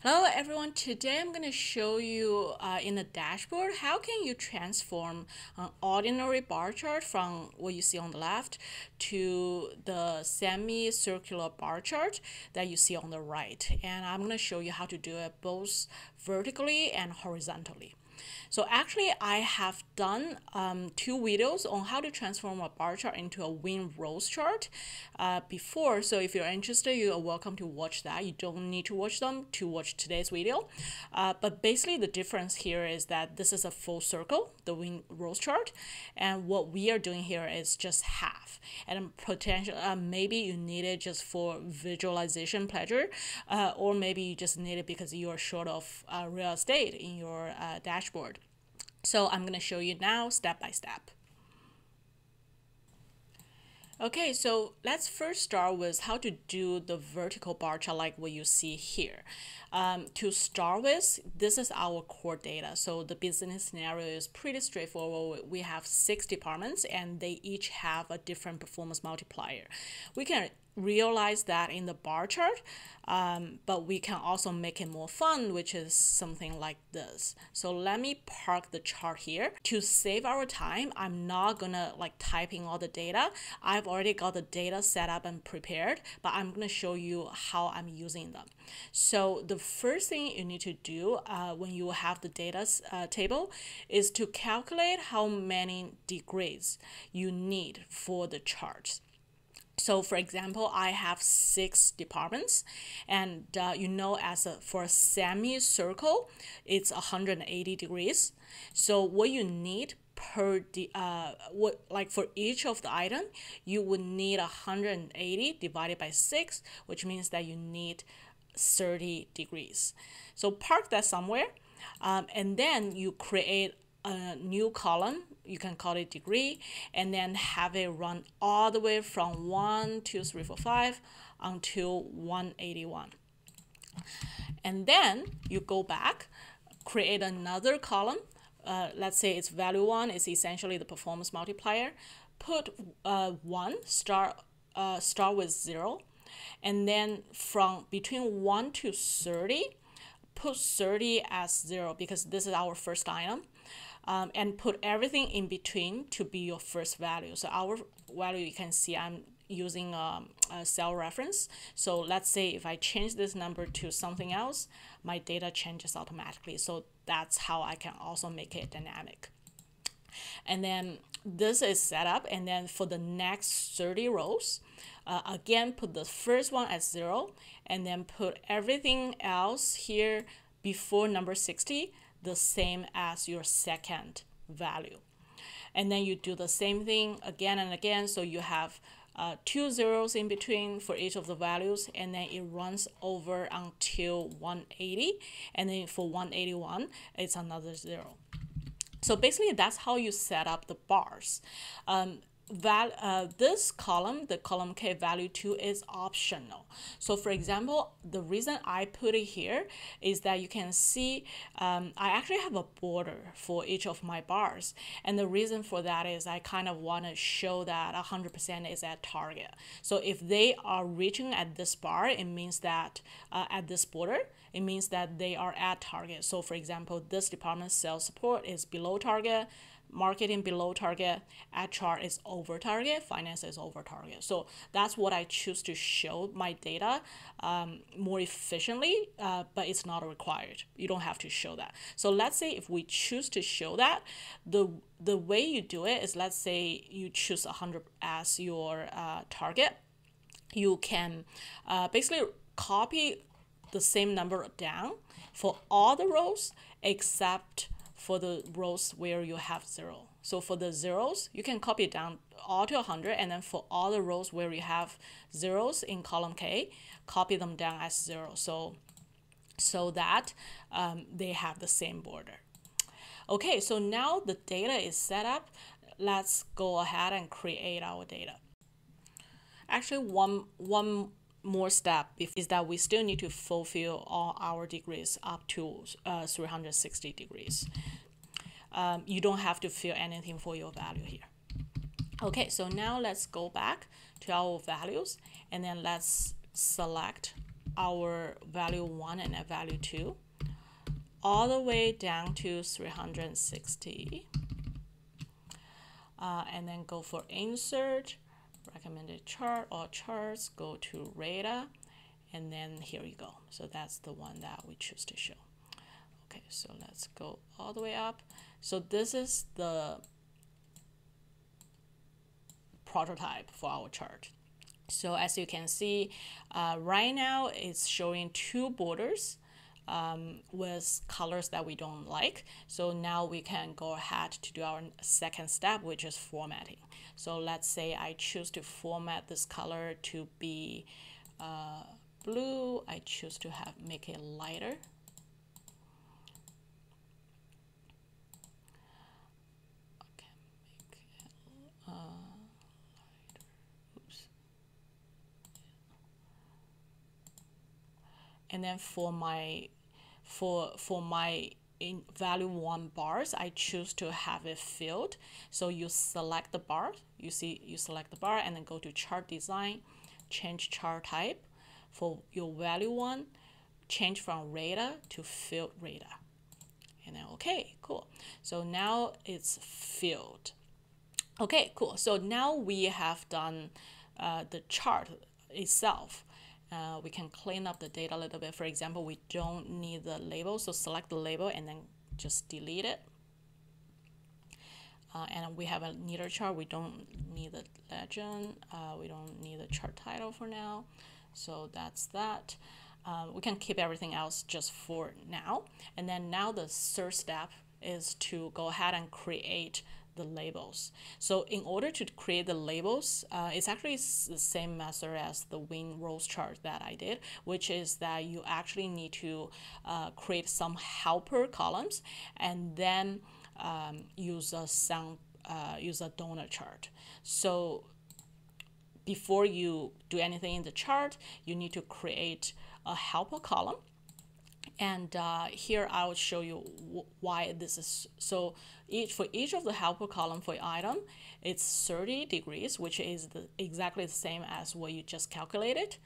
Hello everyone, today I'm going to show you uh, in the dashboard how can you transform an ordinary bar chart from what you see on the left to the semicircular bar chart that you see on the right. And I'm going to show you how to do it both vertically and horizontally. So actually, I have done um, two videos on how to transform a bar chart into a wind rose chart uh, before. So if you're interested, you are welcome to watch that. You don't need to watch them to watch today's video. Uh, but basically, the difference here is that this is a full circle, the wind rose chart, and what we are doing here is just half. And potential, uh, maybe you need it just for visualization pleasure, uh, or maybe you just need it because you are short of uh, real estate in your uh, dashboard. So I'm going to show you now step by step. Okay, so let's first start with how to do the vertical bar chart like what you see here. Um, to start with, this is our core data. So the business scenario is pretty straightforward. We have six departments and they each have a different performance multiplier. We can realize that in the bar chart, um, but we can also make it more fun, which is something like this. So let me park the chart here. To save our time, I'm not gonna like typing all the data. I've already got the data set up and prepared, but I'm gonna show you how I'm using them. So the first thing you need to do uh, when you have the data uh, table is to calculate how many degrees you need for the charts. So for example, I have six departments and uh, you know as a, for a semicircle, it's 180 degrees. So what you need per the uh what like for each of the item you would need 180 divided by 6 which means that you need 30 degrees. So park that somewhere um, and then you create a new column you can call it degree and then have it run all the way from 1 2 3 4 5 until 181 and then you go back create another column uh, let's say its value 1 is essentially the performance multiplier put uh, 1 start uh, start with 0 and then from between 1 to 30 put 30 as 0 because this is our first item um, and put everything in between to be your first value. So our value, you can see I'm using um, a cell reference. So let's say if I change this number to something else, my data changes automatically. So that's how I can also make it dynamic. And then this is set up and then for the next 30 rows, uh, again, put the first one at zero and then put everything else here before number 60 the same as your second value. And then you do the same thing again and again. So you have uh, two zeros in between for each of the values and then it runs over until 180 and then for 181 it's another zero so basically that's how you set up the bars um, val uh, this column, the column K value 2 is optional. So for example, the reason I put it here is that you can see um, I actually have a border for each of my bars. And the reason for that is I kind of want to show that 100% is at target. So if they are reaching at this bar, it means that uh, at this border, it means that they are at target. So for example, this department sales support is below target, marketing below target, HR is over target, finance is over target. So that's what I choose to show my data um, more efficiently, uh, but it's not required. You don't have to show that. So let's say if we choose to show that, the the way you do it is let's say you choose 100 as your uh, target, you can uh, basically copy the same number down for all the rows except for the rows where you have zero. So for the zeros, you can copy it down all to 100 and then for all the rows where you have zeros in column K, copy them down as zero. So, so that um, they have the same border. Okay, so now the data is set up. Let's go ahead and create our data. Actually, one, one more step is that we still need to fulfill all our degrees up to uh, 360 degrees. Um, you don't have to fill anything for your value here. Okay, so now let's go back to our values and then let's select our value 1 and a value 2 all the way down to 360 uh, and then go for insert recommended chart or charts go to Radar and then here you go. So that's the one that we choose to show. Okay so let's go all the way up. So this is the prototype for our chart. So as you can see uh, right now it's showing two borders um, with colors that we don't like. So now we can go ahead to do our second step, which is formatting. So let's say I choose to format this color to be uh, blue. I choose to have make it lighter. Okay, uh. And then for my for for my in value one bars I choose to have it filled. So you select the bar you see you select the bar and then go to chart design change chart type. For your value one change from radar to filled radar. And then okay cool. So now it's filled. Okay cool. So now we have done uh, the chart itself uh, we can clean up the data a little bit. For example, we don't need the label, so select the label and then just delete it. Uh, and we have a neater chart. We don't need the legend. Uh, we don't need the chart title for now. So that's that. Uh, we can keep everything else just for now. And then now the third step is to go ahead and create the labels. So in order to create the labels, uh, it's actually the same method as the wind rose chart that I did, which is that you actually need to uh, create some helper columns and then um, use a some uh, use a donut chart. So before you do anything in the chart, you need to create a helper column and uh, here I will show you why this is so each for each of the helper column for item it's 30 degrees which is the, exactly the same as what you just calculated.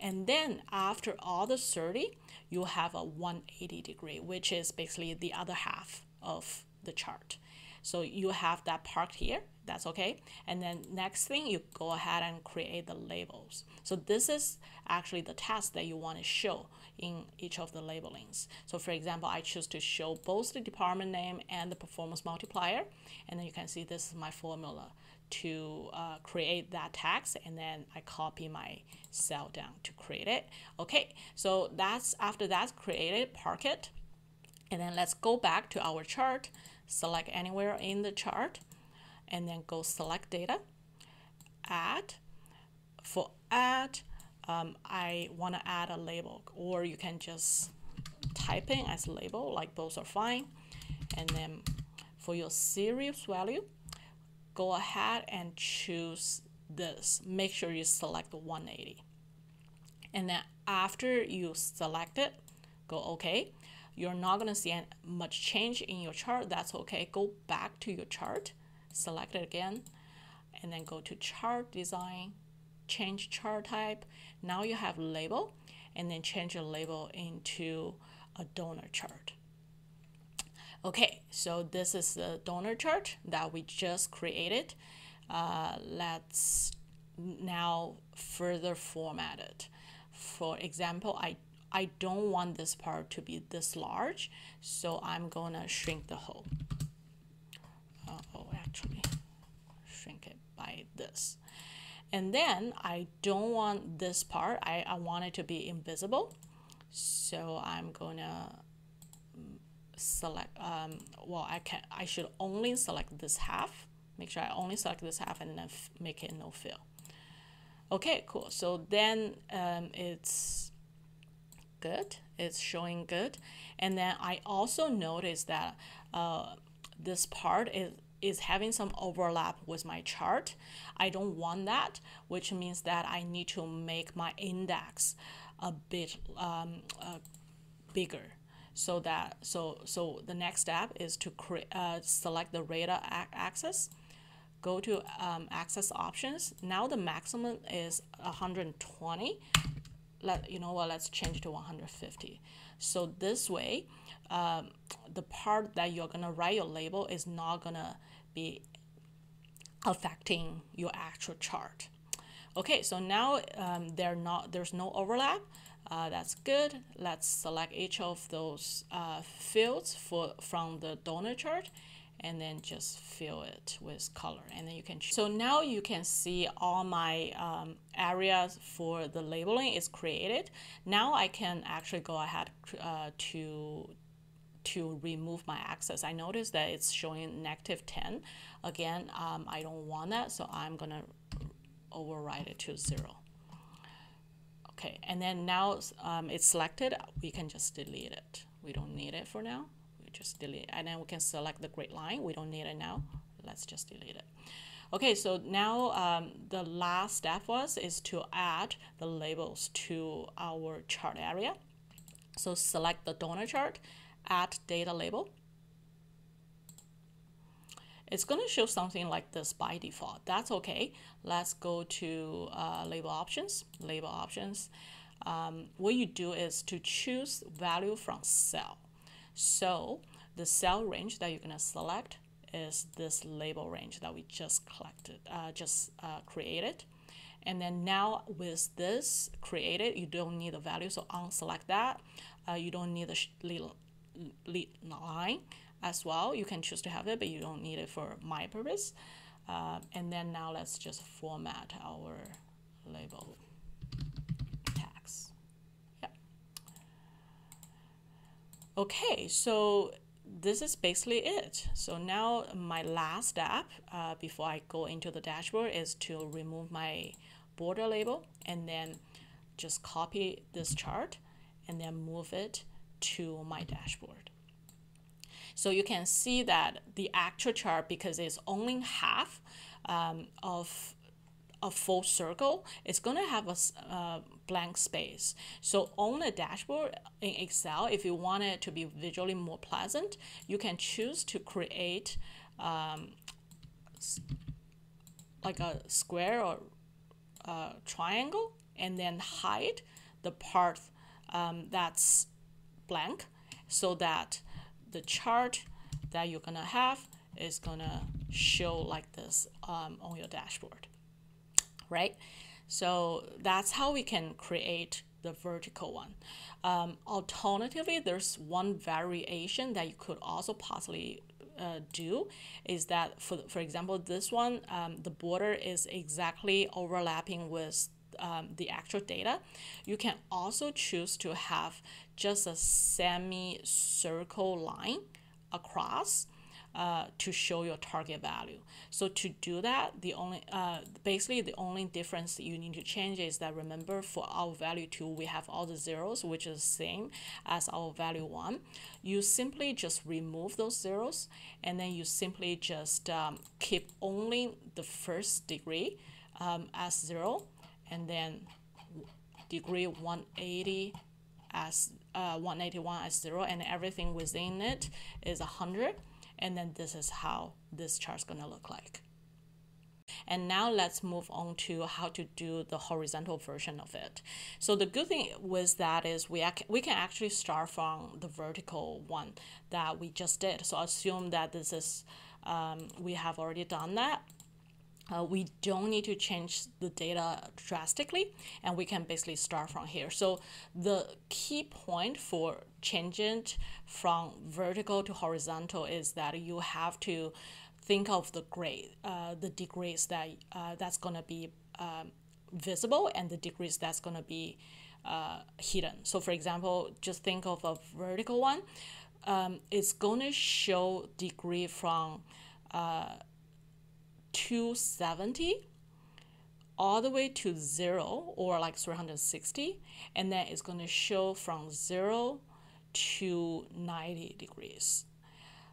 And then after all the 30 you have a 180 degree which is basically the other half of the chart so you have that parked here, that's okay. And then next thing, you go ahead and create the labels. So this is actually the task that you want to show in each of the labelings. So for example, I choose to show both the department name and the performance multiplier. And then you can see this is my formula to uh, create that text and then I copy my cell down to create it. Okay, so that's after that's created, park it. And then let's go back to our chart select anywhere in the chart, and then go select data, add. For add, um, I want to add a label, or you can just type in as label, like both are fine. And then for your series value, go ahead and choose this. Make sure you select 180. And then after you select it, go OK you're not going to see much change in your chart, that's okay. Go back to your chart, select it again, and then go to chart design, change chart type. Now you have label, and then change your label into a donut chart. Okay, so this is the donut chart that we just created. Uh, let's now further format it. For example, I I don't want this part to be this large, so I'm gonna shrink the hole. Uh, oh, actually, shrink it by this. And then I don't want this part, I, I want it to be invisible. So I'm gonna mm, select, um, well, I can, I should only select this half. Make sure I only select this half and then make it no fill. Okay, cool. So then um, it's good. It's showing good. And then I also noticed that uh, this part is is having some overlap with my chart. I don't want that, which means that I need to make my index a bit um, uh, bigger so that so so the next step is to create uh, select the Radar axis go to um, axis options now the maximum is 120 let you know what let's change to 150 so this way um, the part that you're gonna write your label is not gonna be affecting your actual chart. Okay so now um, they're not there's no overlap. Uh, that's good. Let's select each of those uh, fields for from the donut chart and then just fill it with color and then you can so now you can see all my um, areas for the labeling is created. Now I can actually go ahead uh, to to remove my axis I noticed that it's showing negative 10 again um, I don't want that so I'm gonna override it to zero. Okay and then now um, it's selected. We can just delete it. We don't need it for now just delete. And then we can select the grid line. We don't need it now. Let's just delete it. Okay, so now um, the last step was is to add the labels to our chart area. So select the donut chart, add data label. It's going to show something like this by default. That's okay. Let's go to uh, label options, label options. Um, what you do is to choose value from cell. So the cell range that you're gonna select is this label range that we just collected, uh, just uh, created. And then now with this created, you don't need the value, so unselect that. Uh, you don't need the little lead line as well. You can choose to have it, but you don't need it for my purpose. Uh, and then now let's just format our label. Okay, so this is basically it. So now my last step uh, before I go into the dashboard is to remove my border label and then just copy this chart and then move it to my dashboard. So you can see that the actual chart, because it's only half um, of a full circle, it's going to have a uh, blank space. So on the dashboard in Excel, if you want it to be visually more pleasant, you can choose to create um, like a square or a triangle and then hide the part um, that's blank so that the chart that you're gonna have is gonna show like this um, on your dashboard right? So that's how we can create the vertical one. Um, alternatively, there's one variation that you could also possibly uh, do is that for, for example, this one, um, the border is exactly overlapping with um, the actual data. You can also choose to have just a semi-circle line across uh, to show your target value. So to do that, the only uh, basically the only difference you need to change is that remember for our value two, we have all the zeros, which is the same as our value one. You simply just remove those zeros and then you simply just um, keep only the first degree um, as zero and then degree 180 as uh, 181 as zero and everything within it is 100 and then this is how this chart is going to look like. And now let's move on to how to do the horizontal version of it. So the good thing with that is we, we can actually start from the vertical one that we just did. So assume that this is, um, we have already done that uh, we don't need to change the data drastically and we can basically start from here. So the key point for changing from vertical to horizontal is that you have to think of the grade, uh, the degrees that uh, that's going to be um, visible and the degrees that's going to be uh, hidden. So for example, just think of a vertical one. Um, it's going to show degree from uh, 270 all the way to zero or like 360 and then it's going to show from zero to 90 degrees.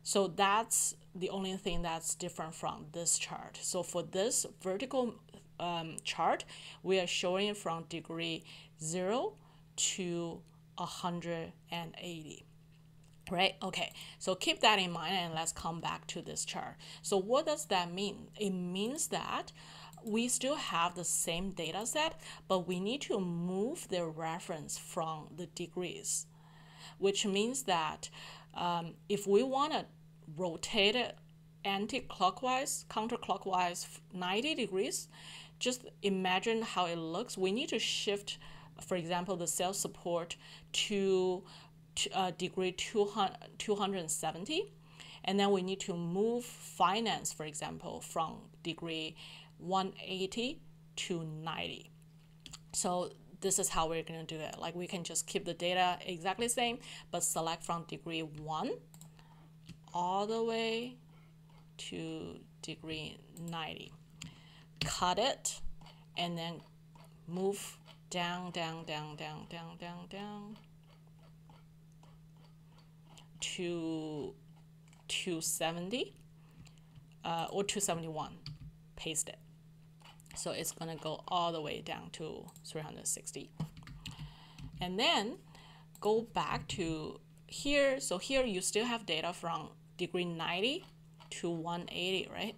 So that's the only thing that's different from this chart. So for this vertical um, chart we are showing from degree 0 to 180 right? Okay so keep that in mind and let's come back to this chart. So what does that mean? It means that we still have the same data set, but we need to move the reference from the degrees, which means that um, if we want to rotate it anti-clockwise, counterclockwise 90 degrees, just imagine how it looks. We need to shift, for example, the sales support to uh, degree 200, 270. And then we need to move finance, for example, from degree 180 to 90. So this is how we're going to do it. Like we can just keep the data exactly same, but select from degree 1 all the way to degree 90. Cut it and then move down, down, down, down, down, down, down to 270 uh, or 271. Paste it. So it's going to go all the way down to 360. And then go back to here. So here you still have data from degree 90 to 180, right?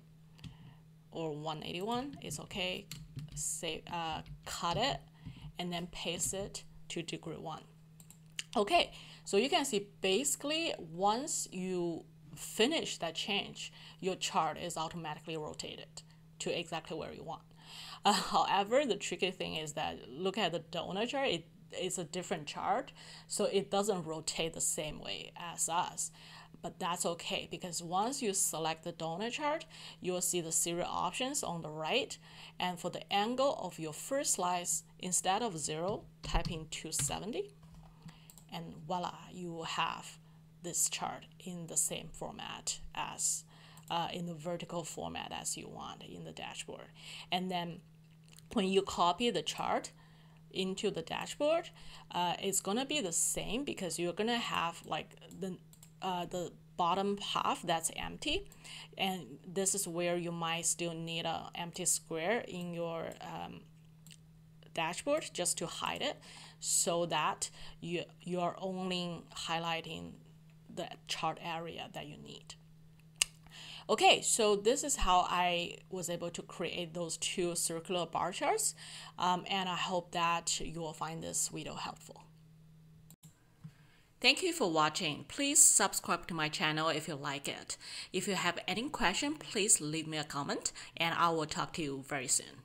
Or 181 is okay. Say, uh, cut it and then paste it to degree 1. Okay, so you can see basically once you finish that change, your chart is automatically rotated to exactly where you want. Uh, however, the tricky thing is that look at the donut chart, it is a different chart, so it doesn't rotate the same way as us but that's okay because once you select the donut chart, you will see the series options on the right. And for the angle of your first slice, instead of zero, type in 270. And voila, you have this chart in the same format as uh, in the vertical format as you want in the dashboard. And then when you copy the chart into the dashboard, uh, it's gonna be the same because you're gonna have like the uh, the bottom half that's empty and this is where you might still need an empty square in your um, dashboard just to hide it so that you you're only highlighting the chart area that you need okay so this is how i was able to create those two circular bar charts um, and i hope that you will find this video helpful Thank you for watching. Please subscribe to my channel if you like it. If you have any question, please leave me a comment and I will talk to you very soon.